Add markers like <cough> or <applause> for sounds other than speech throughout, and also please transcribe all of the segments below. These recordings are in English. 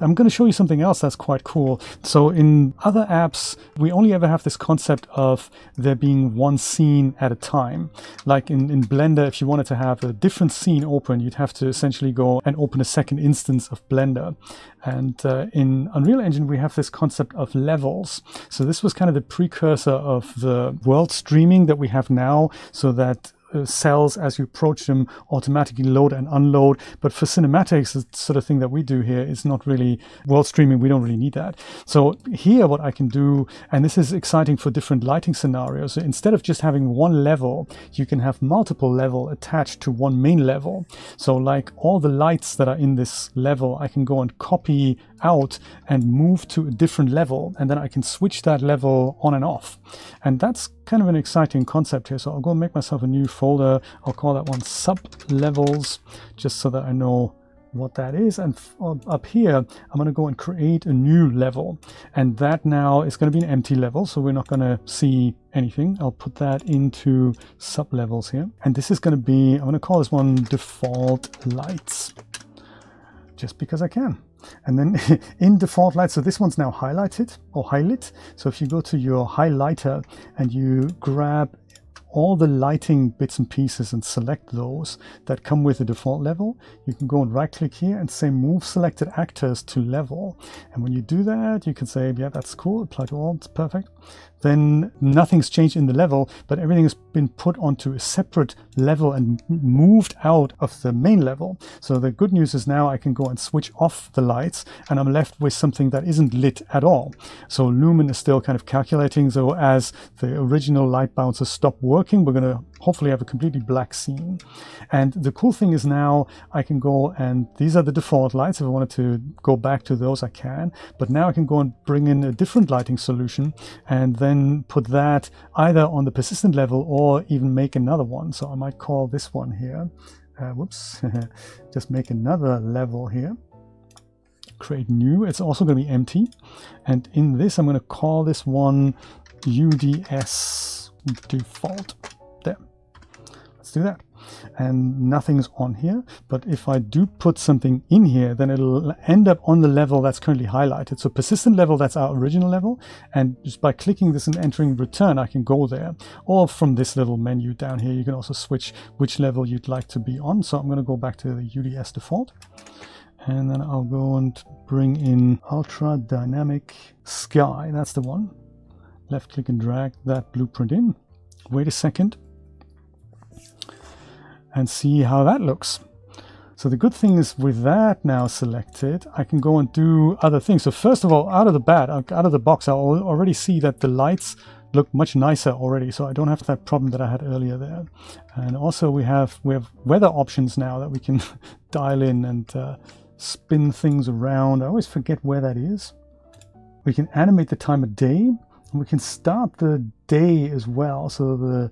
I'm going to show you something else that's quite cool. So in other apps, we only ever have this concept of there being one scene at a time. Like in, in Blender, if you wanted to have a different scene open, you'd have to essentially go and open a second instance of Blender. And uh, in Unreal Engine, we have this concept of levels. So this was kind of the precursor of the world streaming that we have now, so that uh, cells as you approach them automatically load and unload. But for cinematics, the sort of thing that we do here is not really world streaming. We don't really need that. So here, what I can do, and this is exciting for different lighting scenarios. So instead of just having one level, you can have multiple level attached to one main level. So like all the lights that are in this level, I can go and copy out and move to a different level. And then I can switch that level on and off. And that's kind of an exciting concept here. So I'll go and make myself a new folder. I'll call that one sub levels, just so that I know what that is. And uh, up here, I'm going to go and create a new level. And that now is going to be an empty level. So we're not going to see anything. I'll put that into sub levels here. And this is going to be, I'm going to call this one default lights, just because I can. And then <laughs> in default light, so this one's now highlighted or highlight. So if you go to your highlighter and you grab all the lighting bits and pieces and select those that come with the default level, you can go and right click here and say move selected actors to level. And when you do that, you can say, yeah, that's cool, apply to all, it's perfect then nothing's changed in the level, but everything has been put onto a separate level and moved out of the main level. So the good news is now I can go and switch off the lights and I'm left with something that isn't lit at all. So Lumen is still kind of calculating. So as the original light bouncers stop working, we're going to hopefully have a completely black scene. And the cool thing is now I can go and these are the default lights. If I wanted to go back to those, I can. But now I can go and bring in a different lighting solution and then put that either on the persistent level or even make another one. So I might call this one here. Uh, whoops, <laughs> just make another level here create new. It's also going to be empty. And in this, I'm going to call this one UDS default let's do that. And nothing's on here. But if I do put something in here, then it'll end up on the level that's currently highlighted. So persistent level, that's our original level. And just by clicking this and entering return, I can go there. Or from this little menu down here, you can also switch which level you'd like to be on. So I'm going to go back to the UDS default. And then I'll go and bring in Ultra Dynamic Sky. That's the one. Left click and drag that blueprint in. Wait a second and see how that looks. So the good thing is with that now selected, I can go and do other things. So first of all, out of the bat, out of the box, I already see that the lights look much nicer already. So I don't have that problem that I had earlier there. And also we have we have weather options now that we can <laughs> dial in and uh, spin things around. I always forget where that is. We can animate the time of day. And we can start the day as well. So the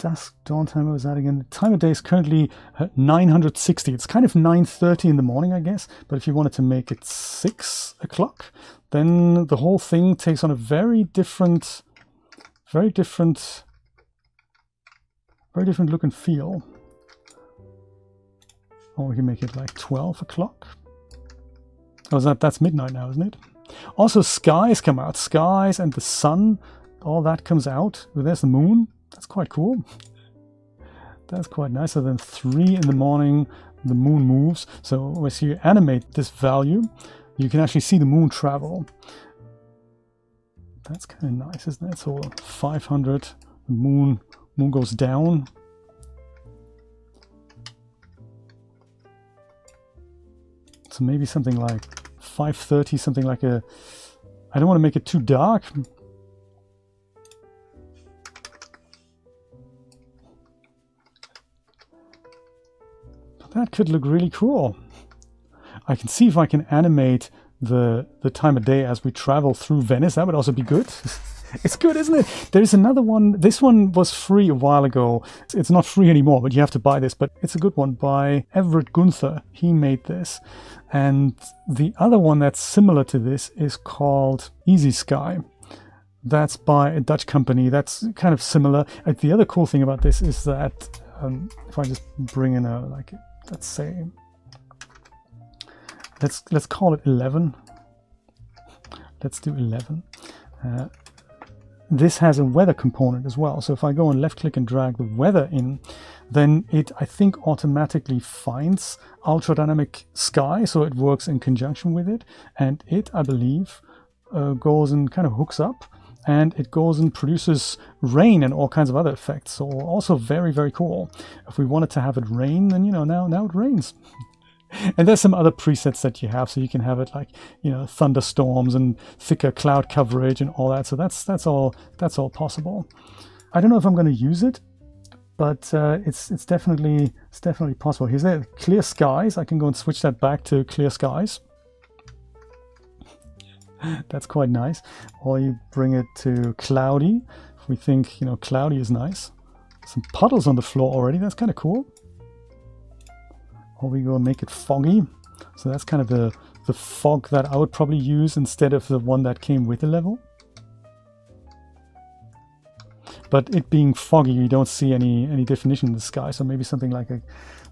dusk dawn time what was that again? The time of day is currently 960 it's kind of 9.30 in the morning i guess but if you wanted to make it six o'clock then the whole thing takes on a very different very different very different look and feel. Or we can make it like 12 o'clock. Oh that that's midnight now isn't it? Also skies come out. Skies and the sun all that comes out. There's the moon that's quite cool. That's quite nice. So then three in the morning, the moon moves. So as you animate this value, you can actually see the moon travel. That's kind of nice, isn't it? So 500, the moon, moon goes down. So maybe something like 530, something like a, I don't want to make it too dark, that could look really cool. I can see if I can animate the, the time of day as we travel through Venice. That would also be good. <laughs> it's good, isn't it? There's another one. This one was free a while ago. It's not free anymore, but you have to buy this. But it's a good one by Everett Gunther. He made this. And the other one that's similar to this is called Easy Sky. That's by a Dutch company. That's kind of similar. The other cool thing about this is that um, if I just bring in a like let's say let's let's call it 11. Let's do 11. Uh, this has a weather component as well. So if I go and left click and drag the weather in, then it, I think, automatically finds ultra dynamic sky. So it works in conjunction with it. And it, I believe, uh, goes and kind of hooks up and it goes and produces rain and all kinds of other effects. So also very, very cool. If we wanted to have it rain, then, you know, now, now it rains. <laughs> and there's some other presets that you have so you can have it like you know thunderstorms and thicker cloud coverage and all that so that's that's all that's all possible i don't know if i'm going to use it but uh, it's it's definitely it's definitely possible here's there clear skies i can go and switch that back to clear skies <laughs> that's quite nice or you bring it to cloudy if we think you know cloudy is nice some puddles on the floor already that's kind of cool or we go and make it foggy. So that's kind of the, the fog that I would probably use instead of the one that came with the level. But it being foggy, you don't see any any definition in the sky. So maybe something like a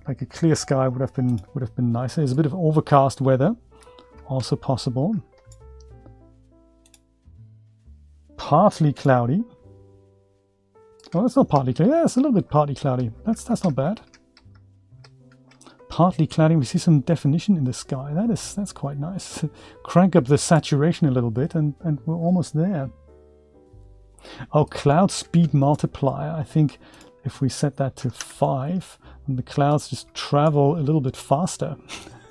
like a clear sky would have been would have been nicer. There's a bit of overcast weather, also possible. Partly cloudy. Oh, it's not partly cloudy. Yeah, it's a little bit partly cloudy. That's that's not bad partly cloudy. We see some definition in the sky. That is that's quite nice. <laughs> Crank up the saturation a little bit and, and we're almost there. Oh, cloud speed multiplier. I think if we set that to 5, and the clouds just travel a little bit faster.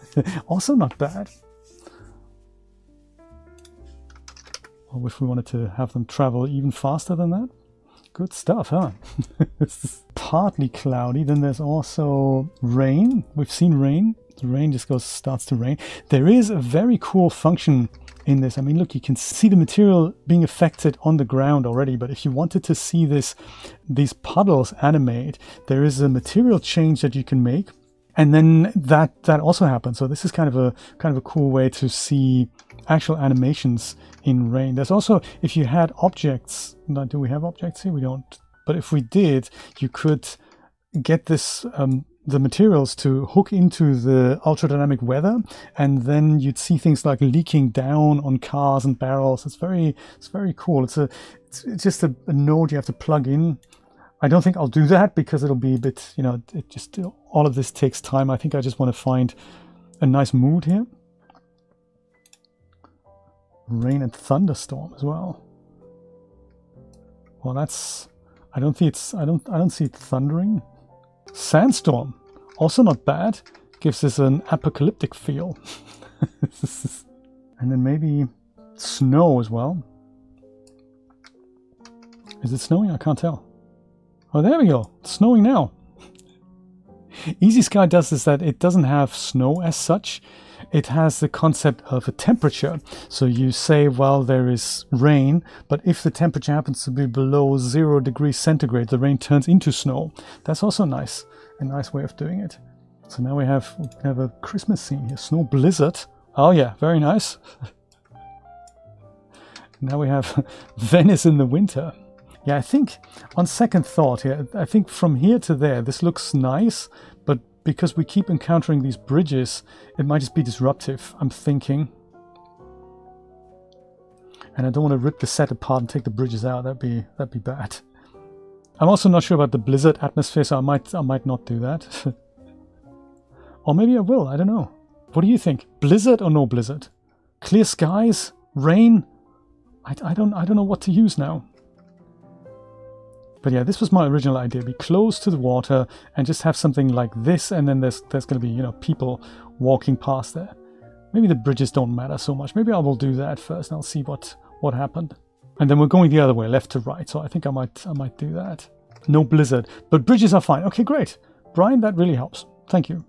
<laughs> also not bad. If we wanted to have them travel even faster than that. Good stuff, huh? <laughs> it's partly cloudy. Then there's also rain. We've seen rain. The rain just goes starts to rain. There is a very cool function in this. I mean, look, you can see the material being affected on the ground already, but if you wanted to see this, these puddles animate, there is a material change that you can make. And then that, that also happens. So this is kind of a, kind of a cool way to see actual animations in rain. There's also, if you had objects, do we have objects here? We don't. But if we did, you could get this um, the materials to hook into the ultra dynamic weather and then you'd see things like leaking down on cars and barrels it's very it's very cool it's a it's, it's just a, a, node you have to plug in i don't think i'll do that because it'll be a bit you know it just all of this takes time i think i just want to find a nice mood here rain and thunderstorm as well. Well, that's I don't think it's I don't I don't see it thundering. Sandstorm, also not bad. Gives us an apocalyptic feel. <laughs> and then maybe snow as well. Is it snowing? I can't tell. Oh, there we go. It's snowing now. Easy Sky does is that it doesn't have snow as such it has the concept of a temperature. So you say, well, there is rain, but if the temperature happens to be below zero degrees centigrade, the rain turns into snow. That's also nice, a nice way of doing it. So now we have we have a Christmas scene here, snow blizzard. Oh yeah, very nice. <laughs> now we have <laughs> Venice in the winter. Yeah, I think on second thought here, I think from here to there, this looks nice, but because we keep encountering these bridges, it might just be disruptive, I'm thinking. And I don't want to rip the set apart and take the bridges out, that'd be that'd be bad. I'm also not sure about the blizzard atmosphere, so I might I might not do that. <laughs> or maybe I will, I don't know. What do you think? Blizzard or no blizzard? Clear skies? Rain? I, I don't I don't know what to use now. But yeah, this was my original idea. Be close to the water and just have something like this, and then there's there's going to be you know people walking past there. Maybe the bridges don't matter so much. Maybe I will do that first, and I'll see what what happened. And then we're going the other way, left to right. So I think I might I might do that. No blizzard, but bridges are fine. Okay, great, Brian. That really helps. Thank you.